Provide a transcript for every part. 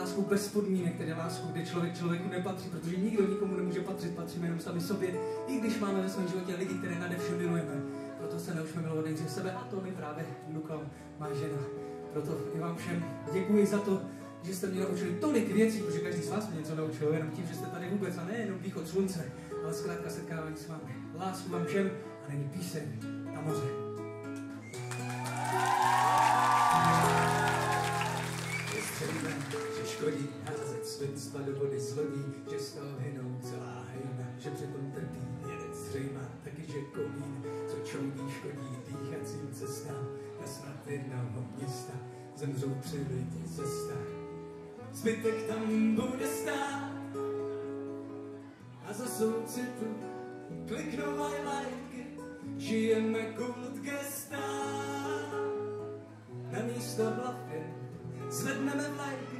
lásku bez podmínek, tedy lásku, kde člověk člověku nepatří, protože nikdo nikomu nemůže patřit, patříme jenom sami sobě, i když máme ve svém životě lidi, které nade vše milujeme. Proto se naučíme milovat nejdřív sebe a to mi právě Luka, má žena. Proto i vám všem děkuji za to, že jste mě naučili tolik věcí, protože každý z vás mě něco naučil, jenom tím, že jste tady vůbec a nejenom východ slunce, ale zkrátka setkávání s vámi. Lásku vám všem a není píseň na moře. Svinstva do vody z že z toho hynou celá hejna, že přeton trpí jeden zřejmá, taky že komín, co čoudí škodí dýchacím cestám, na snad jednoho města zemřou při lidi cestách. Zbytek tam bude stát a za soucitu kliknou aj lajky, žijeme kult gesta. Na místo hlavě zvedneme vlajky.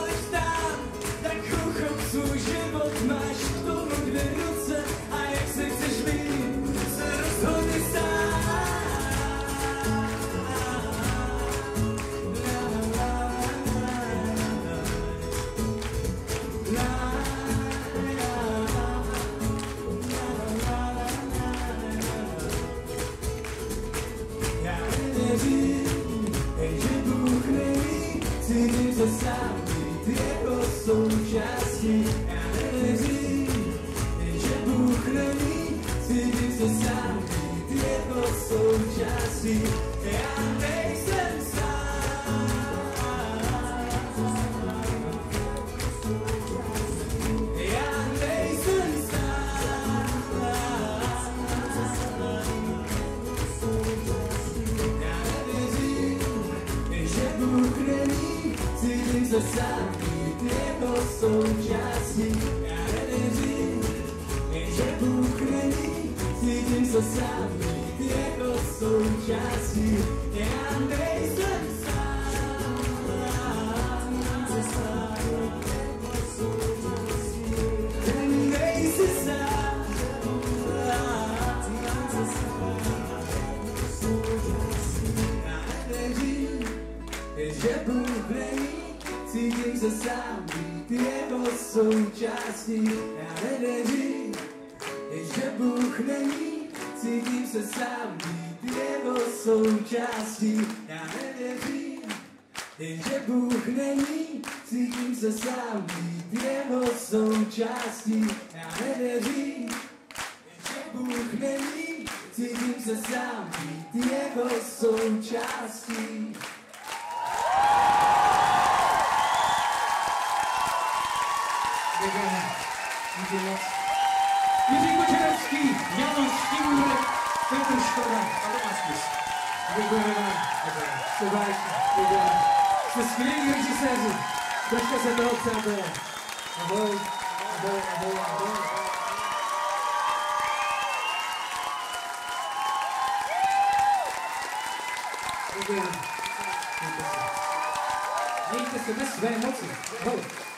lives a San Diego součástí analýzy. Jenže Bůh není, ty lives a San Diego součástí analýzy. se sabe nego sądziasi Erezy, żeby ukryli Siedzim se sabe nego sądziasi Nie andej se Yeah, se sám být jeho součástí. Já nevěřím, že Bůh není, cítím se sám být jeho součástí. Já nevěřím, že Bůh není, cítím se sám být jeho součástí. Já nevěřím, že Bůh není, cítím se sám být jeho součástí. Widzimy Kocierewski, Janusz Kimurek, Piotr Szkoda, Adamaskis. Dziękujemy Wam. Słuchajcie, dziękujemy. Wszystkim reżyserzy. Troszkę za to ocenę. Ahoj, ahoj, ahoj, ahoj. Dziękujemy. Miejcie sobie swoje emocje. Ahoj.